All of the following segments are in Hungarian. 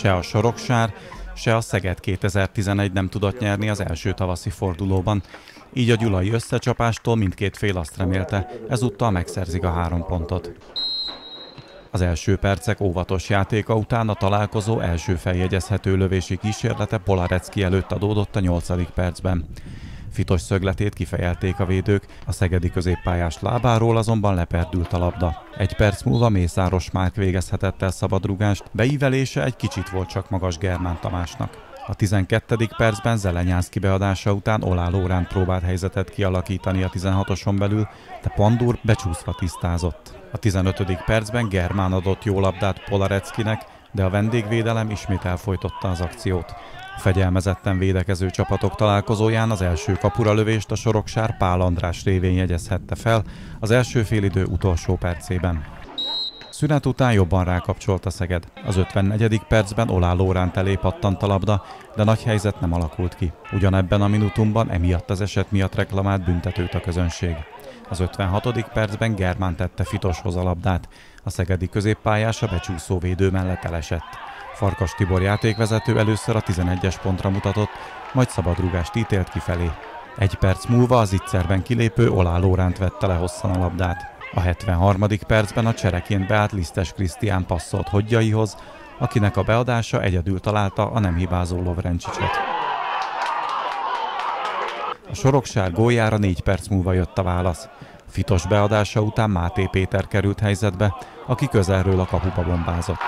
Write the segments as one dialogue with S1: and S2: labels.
S1: Se a Soroksár, se a Szeged 2011 nem tudott nyerni az első tavaszi fordulóban. Így a gyulai összecsapástól mindkét fél azt remélte, ezúttal megszerzik a három pontot. Az első percek óvatos játéka után a találkozó első feljegyezhető lövési kísérlete Polarecki előtt adódott a nyolcadik percben. Fitos szögletét kifejelték a védők, a szegedi középpályás lábáról azonban leperdült a labda. Egy perc múlva Mészáros Márk végezhetett el szabadrugást, beívelése egy kicsit volt csak magas Germán Tamásnak. A 12. percben Zelenyánszki beadása után Olá Lórán próbált helyzetet kialakítani a 16-oson belül, de Pandur becsúszva tisztázott. A 15. percben Germán adott jó labdát Polareckinek, de a vendégvédelem ismét elfolytotta az akciót. Fegyelmezetten védekező csapatok találkozóján az első kapura lövést a Soroksár Pál András révén jegyezhette fel az első félidő utolsó percében. Szünet után jobban rákapcsolt a Szeged. Az 54. percben Olá Lórán elé pattant a labda, de nagy helyzet nem alakult ki. Ugyanebben a minutumban emiatt az eset miatt reklamált büntetőt a közönség. Az 56. percben Germán tette Fitoshoz a labdát. A szegedi középpályás a becsúszó védő mellett elesett. Farkas Tibor játékvezető először a 11-es pontra mutatott, majd szabadrugást ítélt kifelé. Egy perc múlva az ittszerben kilépő Olá Lóránt vette le hosszan a labdát. A 73. percben a csereként beállt Lisztes Krisztián passzolt Hodjaihoz, akinek a beadása egyedül találta a nem hibázó Lovrencsicset. A Soroksár góljára négy perc múlva jött a válasz. Fitos beadása után Máté Péter került helyzetbe, aki közelről a kapuba bombázott.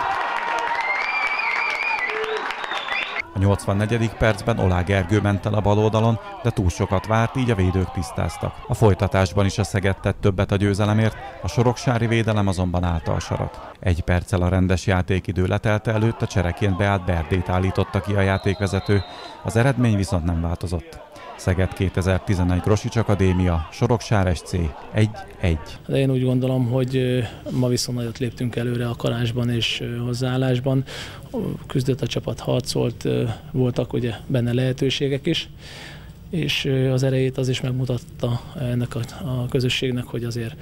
S1: A 84. percben Olá Gergő ment el a bal oldalon, de túl sokat várt, így a védők tisztáztak. A folytatásban is a Szeged tett többet a győzelemért, a soroksári védelem azonban állta a sarat. Egy perccel a rendes játékidő letelte előtt a csereként beállt Berdét állította ki a játékvezető, az eredmény viszont nem változott. Szeged 2011 Grosics Akadémia, Soroksár SC 1-1.
S2: De én úgy gondolom, hogy ma viszont nagyot léptünk előre a karásban és hozzáállásban. Küzdött a csapat, harcolt, voltak ugye benne lehetőségek is és az erejét az is megmutatta ennek a, a közösségnek, hogy azért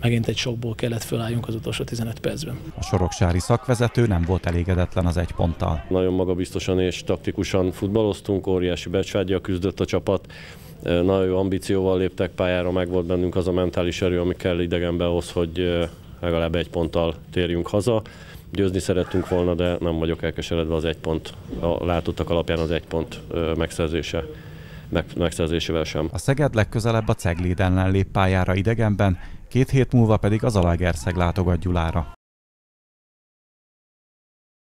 S2: megint egy sokból kellett fölálljunk az utolsó 15 percben.
S1: A soroksári szakvezető nem volt elégedetlen az egy ponttal.
S3: Nagyon magabiztosan és taktikusan futballoztunk, óriási becsvágyja küzdött a csapat, nagyon jó ambícióval léptek pályára, meg volt bennünk az a mentális erő, ami kell idegenbe ahhoz, hogy legalább egy ponttal térjünk haza. Győzni szerettünk volna, de nem vagyok elkeseredve az egy pont, a látottak alapján az egy pont megszerzése megszerzésével sem.
S1: A Szeged legközelebb a Cegléd ellen lép pályára idegenben, két hét múlva pedig az Alagerszeg látogat Gyulára.